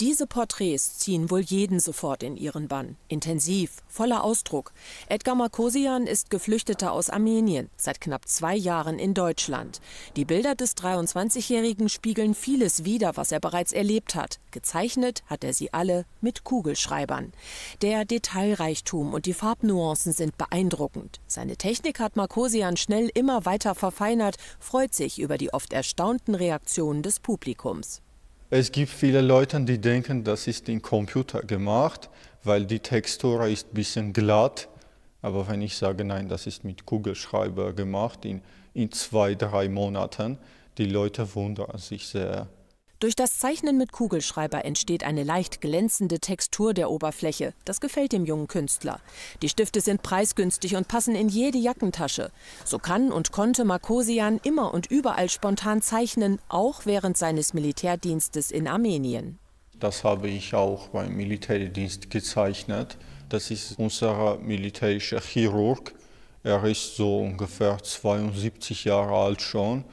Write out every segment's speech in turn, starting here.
Diese Porträts ziehen wohl jeden sofort in ihren Bann. Intensiv, voller Ausdruck. Edgar Markosian ist Geflüchteter aus Armenien, seit knapp zwei Jahren in Deutschland. Die Bilder des 23-Jährigen spiegeln vieles wider, was er bereits erlebt hat. Gezeichnet hat er sie alle mit Kugelschreibern. Der Detailreichtum und die Farbnuancen sind beeindruckend. Seine Technik hat Markosian schnell immer weiter verfeinert, freut sich über die oft erstaunten Reaktionen des Publikums. Es gibt viele Leute, die denken, das ist in Computer gemacht, weil die Textur ist ein bisschen glatt. Aber wenn ich sage, nein, das ist mit Kugelschreiber gemacht in, in zwei, drei Monaten, die Leute wundern sich sehr. Durch das Zeichnen mit Kugelschreiber entsteht eine leicht glänzende Textur der Oberfläche. Das gefällt dem jungen Künstler. Die Stifte sind preisgünstig und passen in jede Jackentasche. So kann und konnte Markosian immer und überall spontan zeichnen, auch während seines Militärdienstes in Armenien. Das habe ich auch beim Militärdienst gezeichnet. Das ist unser militärischer Chirurg. Er ist so ungefähr 72 Jahre alt schon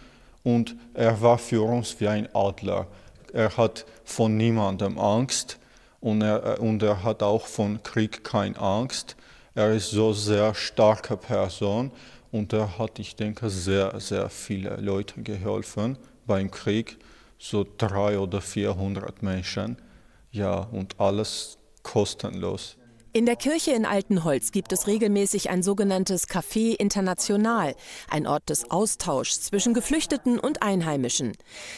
und er war für uns wie ein Adler. Er hat von niemandem Angst und er, und er hat auch von Krieg keine Angst. Er ist so sehr starke Person und er hat, ich denke, sehr, sehr viele Leute geholfen beim Krieg, so drei oder vierhundert Menschen. Ja, und alles kostenlos. In der Kirche in Altenholz gibt es regelmäßig ein sogenanntes Café International, ein Ort des Austauschs zwischen Geflüchteten und Einheimischen.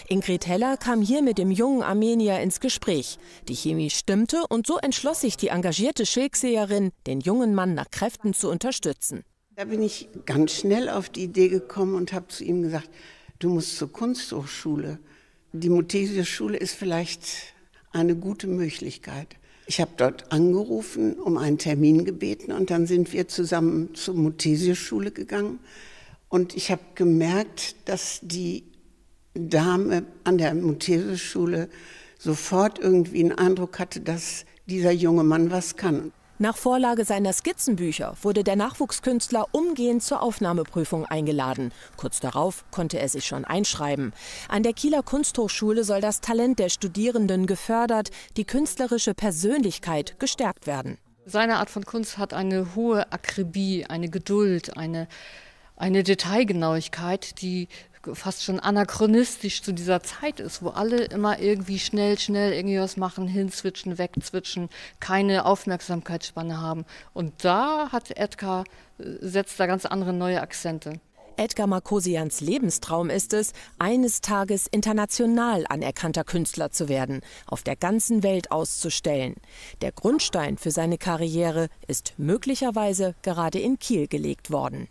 Ingrid Heller kam hier mit dem jungen Armenier ins Gespräch. Die Chemie stimmte und so entschloss sich die engagierte Schilkseherin, den jungen Mann nach Kräften zu unterstützen. Da bin ich ganz schnell auf die Idee gekommen und habe zu ihm gesagt, du musst zur Kunsthochschule. Die Muthesius-Schule ist vielleicht eine gute Möglichkeit. Ich habe dort angerufen, um einen Termin gebeten und dann sind wir zusammen zur Muthesius-Schule gegangen. Und ich habe gemerkt, dass die Dame an der Muthesius-Schule sofort irgendwie einen Eindruck hatte, dass dieser junge Mann was kann. Nach Vorlage seiner Skizzenbücher wurde der Nachwuchskünstler umgehend zur Aufnahmeprüfung eingeladen. Kurz darauf konnte er sich schon einschreiben. An der Kieler Kunsthochschule soll das Talent der Studierenden gefördert, die künstlerische Persönlichkeit gestärkt werden. Seine Art von Kunst hat eine hohe Akribie, eine Geduld, eine, eine Detailgenauigkeit, die fast schon anachronistisch zu dieser Zeit ist, wo alle immer irgendwie schnell, schnell irgendwie was machen, hinzwitschen, wegzwitschen, keine Aufmerksamkeitsspanne haben. Und da hat Edgar, äh, setzt da ganz andere neue Akzente. Edgar Markosians Lebenstraum ist es, eines Tages international anerkannter Künstler zu werden, auf der ganzen Welt auszustellen. Der Grundstein für seine Karriere ist möglicherweise gerade in Kiel gelegt worden.